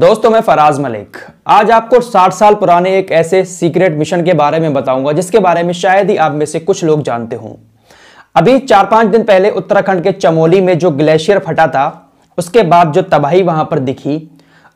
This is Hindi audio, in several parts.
दोस्तों, मैं फराज मलिक। आज आपको 60 साल पुराने एक ऐसे सीक्रेट मिशन के बारे में बताऊँगा, जिसके बारे में शायद ही आप में से कुछ लोग जानते हों। अभी चार पाँच दिन पहले उत्तराखंड के चमोली में जो ग्लेशियर फटा था, उसके बाद जो तबाही वहाँ पर दिखी,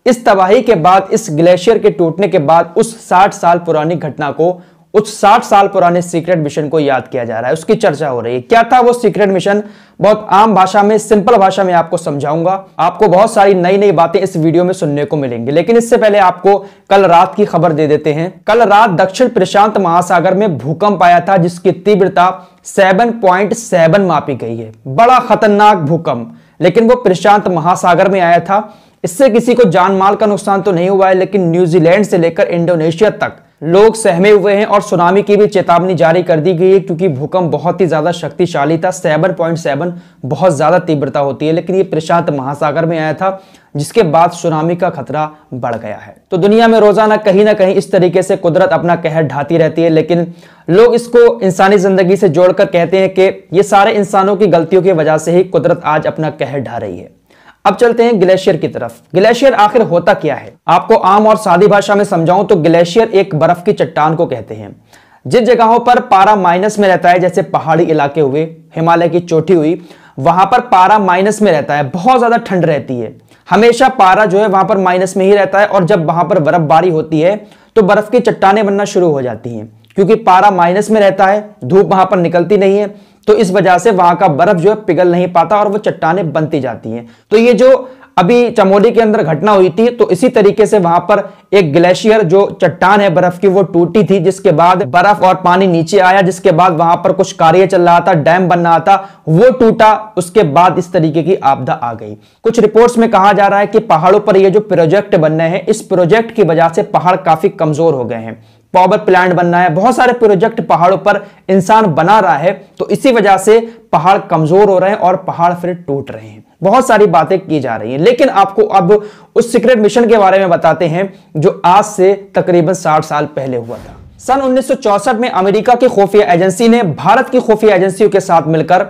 इस तबाही के बाद, इस ग्लेशियर के टूटने के बाद उस 60 साल पुरानी घटना को उस 60 साल पुराने सीक्रेट मिशन को याद किया जा रहा है, उसकी चर्चा हो रही है। क्या था वो सीक्रेट मिशन? बहुत आम भाषा में, सिंपल भाषा में आपको समझाऊँगा। आपको बहुत सारी नई नई बातें इस वीडियो में सुनने को मिलेंगी। लेकिन इससे पहले आपको कल रात की खबर दे देते हैं। कल रात दक्षिण प्रशांत महासागर में भूकंप आया था, जिसकी तीव्रता 7.7 मापी गई है। बड़ा खतरनाक भूकंप। लेकिन वो प्रशांत महासागर में आया था। इससे किसी को जान माल का नुकसान तो नहीं हुआ है, लेकिन न्यूजीलैंड से लेकर इंडोनेशिया तक लोग सहमे हुए हैं और सुनामी की भी चेतावनी जारी कर दी गई है क्योंकि भूकंप बहुत ही ज़्यादा शक्तिशाली था। 7.7 बहुत ज़्यादा तीव्रता होती है, लेकिन ये प्रशांत महासागर में आया था, जिसके बाद सुनामी का खतरा बढ़ गया है। तो दुनिया में रोज़ाना कहीं ना कहीं इस तरीके से कुदरत अपना कहर ढाती रहती है, लेकिन लोग इसको इंसानी ज़िंदगी से जोड़कर कहते हैं कि ये सारे इंसानों की गलतियों की वजह से ही कुदरत आज अपना कहर ढा रही है। अब चलते हैं ग्लेशियर की तरफ़। ग्लेशियर आखिर होता क्या है? आपको आम और सादी भाषा में समझाऊं तो ग्लेशियर एक बर्फ़ की चट्टान को कहते हैं। जिस जगहों पर पारा माइनस में रहता है, जैसे पहाड़ी इलाके हुए, हिमालय की चोटी हुई, वहाँ पर पारा माइनस में रहता है, बहुत ज़्यादा ठंड रहती है। हमेशा पारा जो है वहाँ पर माइनस में ही रहता है और जब वहाँ पर बर्फबारी होती है तो बर्फ़ की चट्टाने बनना शुरू हो जाती हैं। क्योंकि पारा माइनस में रहता है, धूप वहाँ पर निकलती नहीं है तो इस वजह से वहाँ का बर्फ़ जो है पिघल नहीं पाता और वो चट्टाने बनती जाती हैं। तो ये जो अभी चमोली के अंदर घटना हुई थी तो इसी तरीके से वहाँ पर एक ग्लेशियर जो चट्टान है बर्फ़ की, वो टूटी थी, जिसके बाद बर्फ़ और पानी नीचे आया, जिसके बाद वहाँ पर कुछ कार्य चल रहा था, डैम बन रहा था, वो टूटा, उसके बाद इस तरीके की आपदा आ गई। कुछ रिपोर्ट्स में कहा जा रहा है कि पहाड़ों पर ये जो प्रोजेक्ट बन रहे हैं, इस प्रोजेक्ट की वजह से पहाड़ काफ़ी कमज़ोर हो गए हैं। पावर प्लांट बनना है। बहुत सारे प्रोजेक्ट पहाड़ों पर इंसान बना रहा है तो इसी वजह से पहाड़ कमज़ोर हो रहे हैं और पहाड़ फिर टूट रहे हैं। बहुत सारी बातें की जा रही हैं। लेकिन आपको अब उस सीक्रेट मिशन के बारे में बताते हैं जो आज से तकरीबन 60 साल पहले हुआ था। सन 1964 में अमेरिका की खुफिया एजेंसी ने भारत की खुफिया एजेंसियों के साथ मिलकर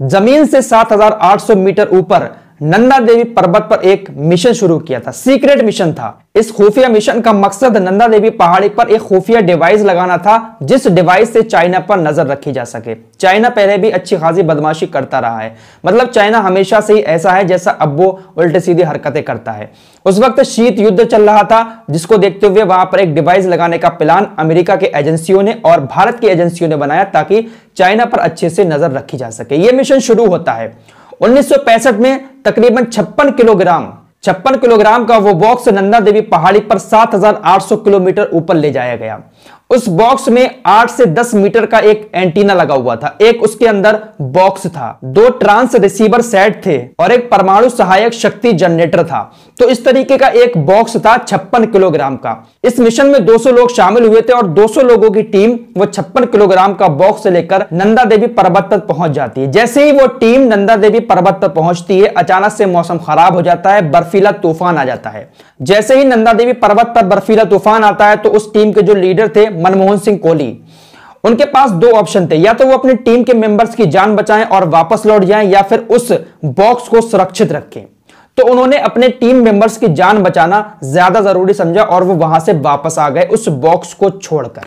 ज़मीन से 7,800 मीटर ऊपर नंदा देवी पर्वत पर एक मिशन शुरू किया था। सीक्रेट मिशन था। इस खुफिया मिशन का मकसद नंदा देवी पहाड़ी पर एक खुफिया डिवाइस लगाना था, जिस डिवाइस से चाइना पर नज़र रखी जा सके। चाइना पहले भी अच्छी खासी बदमाशी करता रहा है। मतलब चाइना हमेशा से ही ऐसा है जैसा अब वो उल्टे सीधी हरकतें करता है। उस वक्त शीत युद्ध चल रहा था, जिसको देखते हुए वहाँ पर एक डिवाइस लगाने का प्लान अमेरिका के एजेंसियों ने और भारत की एजेंसियों ने बनाया ताकि चाइना पर अच्छे से नज़र रखी जा सके। यह मिशन शुरू होता है। 1965 में तकरीबन छप्पन किलोग्राम छप्पन किलोग्राम का वो बॉक्स नंदा देवी पहाड़ी पर 7,800 किलोमीटर ऊपर ले जाया गया। उस बॉक्स में 8 से 10 मीटर का एक एंटीना लगा हुआ था। एक उसके अंदर बॉक्स था। दो ट्रांस रिसीवर सेट थे और एक परमाणु सहायक शक्ति जनरेटर था। तो इस तरीके का एक बॉक्स था छप्पन किलोग्राम का। इस मिशन में 200 लोग शामिल हुए थे और 200 लोगों की टीम वो छप्पन किलोग्राम का बॉक्स लेकर नंदा देवी पर्वत पर पहुँच जाती है। जैसे ही वो टीम नंदा देवी पर्वत पर पहुँचती है, अचानक से मौसम खराब हो जाता है, बर्फीला तूफ़ान आ जाता है। जैसे ही नंदा देवी पर्वत पर बर्फीला तूफ़ान आता है तो उस टीम के जो लीडर थे मनमोहन सिंह कोहली। उनके पास दो ऑप्शन थे। या तो वो अपनी टीम के मेंबर्स की जान बचाएँ और वापस लौट जाएँ, या फिर उस बॉक्स को सुरक्षित रखें। तो उन्होंने अपने टीम मेंबर्स की जान बचाना ज़्यादा ज़रूरी समझा और वो वहाँ से वापस आ गए उस बॉक्स को छोड़कर।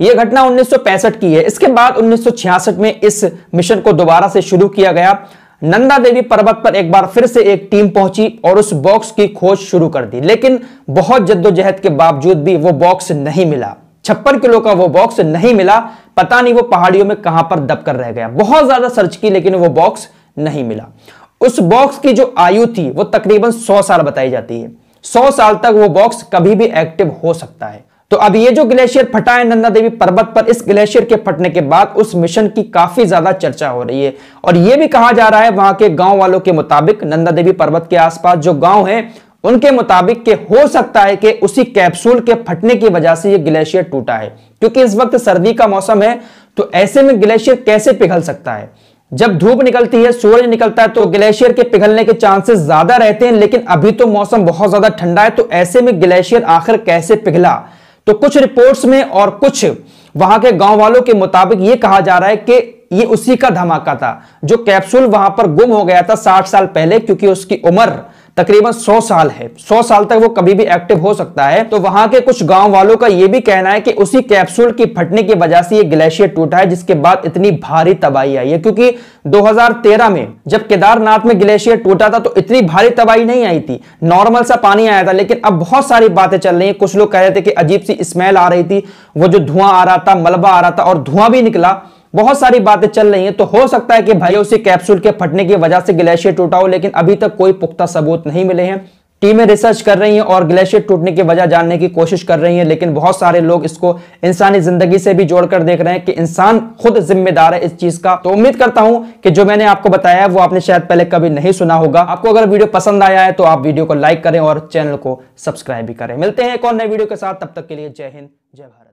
यह घटना 1965 की है। इसके बाद 1966 में इस मिशन को दोबारा से शुरू किया गया। नंदा देवी पर्वत पर एक बार फिर से एक टीम पहुँची और उस बॉक्स की खोज शुरू कर दी। लेकिन बहुत जद्दोजहद के बावजूद भी वो बॉक्स नहीं मिला। छप्पन किलो का वो बॉक्स नहीं मिला। पता नहीं वो पहाड़ियों में कहाँ पर दब कर रह गया। बहुत ज़्यादा सर्च की, लेकिन वो बॉक्स नहीं मिला। उस बॉक्स की जो आयु थी, वो तकरीबन सौ साल बताई जाती है। सौ साल तक वो बॉक्स कभी भी एक्टिव हो सकता है। तो अब ये जो ग्लेशियर फटा है नंदा देवी पर्वत पर, इस ग्लेशियर के फटने के बाद उस मिशन की काफ़ी ज़्यादा चर्चा हो रही है। और यह भी कहा जा रहा है, वहाँ के गाँव वालों के मुताबिक नंदा देवी पर्वत के आसपास जो गाँव है उनके मुताबिक के हो सकता है कि उसी कैप्सूल के फटने की वजह से यह ग्लेशियर टूटा है। क्योंकि इस वक्त सर्दी का मौसम है तो ऐसे में ग्लेशियर कैसे पिघल सकता है? जब धूप निकलती है सूरज निकलता है तो ग्लेशियर के पिघलने के चांसेस ज़्यादा रहते हैं, लेकिन अभी तो मौसम बहुत ज़्यादा ठंडा है तो ऐसे में ग्लेशियर आखिर कैसे पिघला? तो कुछ रिपोर्ट्स में और कुछ वहाँ के गाँव वालों के मुताबिक यह कहा जा रहा है कि ये उसी का धमाका था, जो कैप्सूल वहाँ पर गुम हो गया था 60 साल पहले, क्योंकि उसकी उम्र तकरीबन 100 साल है। 100 साल तक वो कभी भी एक्टिव हो सकता है। तो वहाँ के कुछ गाँव वालों का यह भी कहना है कि उसी कैप्सूल की फटने की वजह से ये ग्लेशियर टूटा है, जिसके बाद इतनी भारी तबाही आई है। क्योंकि 2013 में जब केदारनाथ में ग्लेशियर टूटा था तो इतनी भारी तबाही नहीं आई थी। नॉर्मल सा पानी आया था, लेकिन अब बहुत सारी बातें चल रही हैं। कुछ लोग कह रहे थे कि अजीब सी स्मेल आ रही थी, वो जो धुआँ आ रहा था, मलबा आ रहा था और धुआँ भी निकला। बहुत सारी बातें चल रही हैं तो हो सकता है कि भाई उसी कैप्सूल के फटने की वजह से ग्लेशियर टूटा हो, लेकिन अभी तक कोई पुख्ता सबूत नहीं मिले हैं। टीमें रिसर्च कर रही हैं और ग्लेशियर टूटने की वजह जानने की कोशिश कर रही हैं, लेकिन बहुत सारे लोग इसको इंसानी ज़िंदगी से भी जोड़कर देख रहे हैं कि इंसान खुद जिम्मेदार है इस चीज़ का। तो उम्मीद करता हूँ कि जो मैंने आपको बताया है, वो आपने शायद पहले कभी नहीं सुना होगा। आपको अगर वीडियो पसंद आया है तो आप वीडियो को लाइक करें और चैनल को सब्सक्राइब भी करें। मिलते हैं एक और नए वीडियो के साथ, तब तक के लिए जय हिंद, जय भारत।